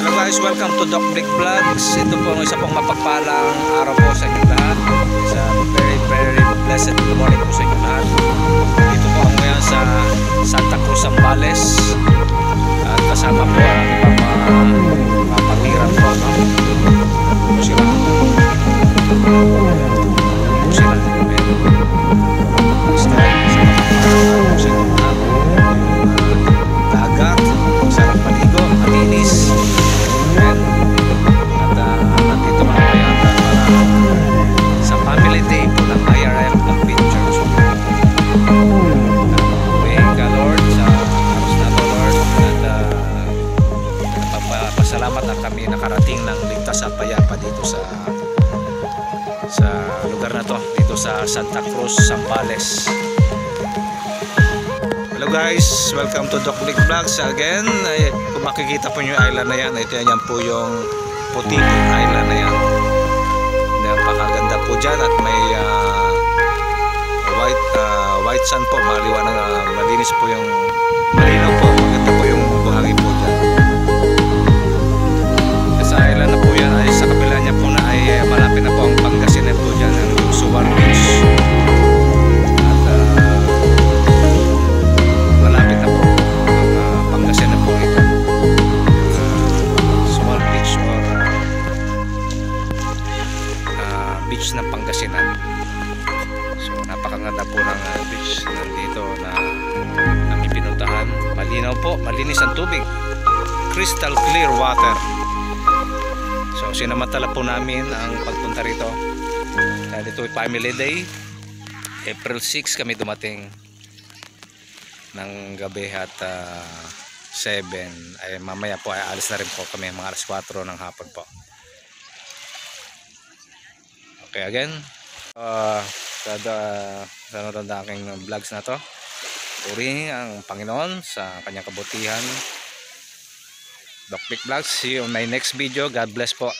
Hello guys, welcome to Doc Big Vlogs. Ito po ang isa pong mapagpalang araw po sa inyo lahat. Ng ligtas at payapa dito sa sa lugar na to dito sa Santa Cruz, Zambales. Hello guys, welcome to Doc Big Vlogs again. Ay, kung makikita po yung island na yan, ito yan po yung puting island na yan. Napakaganda po dyan at may ah, white ah, white sand po, maliwanag, uh, malinis po yung malinaw po, beach ng Pangasinan. So napakaganda po ng ah, beach nandito na aming pinuntahan. Malinaw po, malinis ang tubig. Crystal clear water. So sinamantala po namin ang pagpunta rito. Dahil ito family day. April 6 kami dumating ng gabi at ah, 7 ay mamaya po ay alis na rin po kami mga alas 4 ng hapon po. Okay again. Uh, sa ng aking vlogs na to. Purihin ang Panginoon sa kanyang kabutihan. Doc Vic Vlogs. See you on my next video. God bless po.